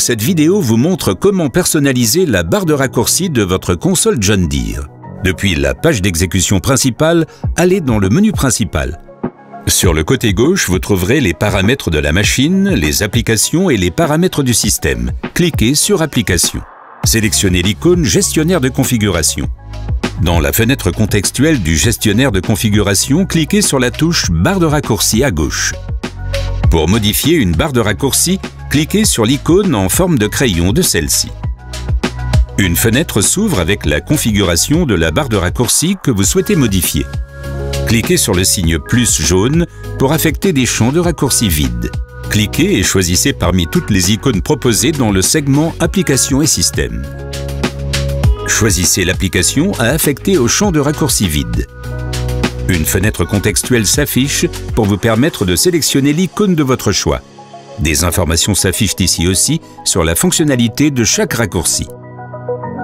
cette vidéo vous montre comment personnaliser la barre de raccourci de votre console John Deere. Depuis la page d'exécution principale, allez dans le menu principal. Sur le côté gauche, vous trouverez les paramètres de la machine, les applications et les paramètres du système. Cliquez sur Applications. Sélectionnez l'icône Gestionnaire de configuration. Dans la fenêtre contextuelle du gestionnaire de configuration, cliquez sur la touche Barre de raccourci à gauche. Pour modifier une barre de raccourci, cliquez sur l'icône en forme de crayon de celle-ci. Une fenêtre s'ouvre avec la configuration de la barre de raccourci que vous souhaitez modifier. Cliquez sur le signe plus jaune pour affecter des champs de raccourci vides. Cliquez et choisissez parmi toutes les icônes proposées dans le segment Applications et systèmes. Choisissez l'application à affecter au champ de raccourci vide. Une fenêtre contextuelle s'affiche pour vous permettre de sélectionner l'icône de votre choix. Des informations s'affichent ici aussi sur la fonctionnalité de chaque raccourci.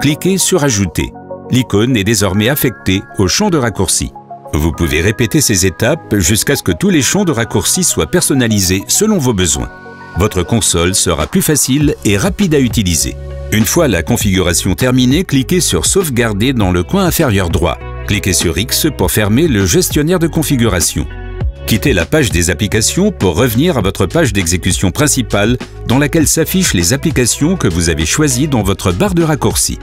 Cliquez sur Ajouter. L'icône est désormais affectée au champ de raccourci. Vous pouvez répéter ces étapes jusqu'à ce que tous les champs de raccourci soient personnalisés selon vos besoins. Votre console sera plus facile et rapide à utiliser. Une fois la configuration terminée, cliquez sur Sauvegarder dans le coin inférieur droit. Cliquez sur X pour fermer le gestionnaire de configuration. Quittez la page des applications pour revenir à votre page d'exécution principale dans laquelle s'affichent les applications que vous avez choisies dans votre barre de raccourcis.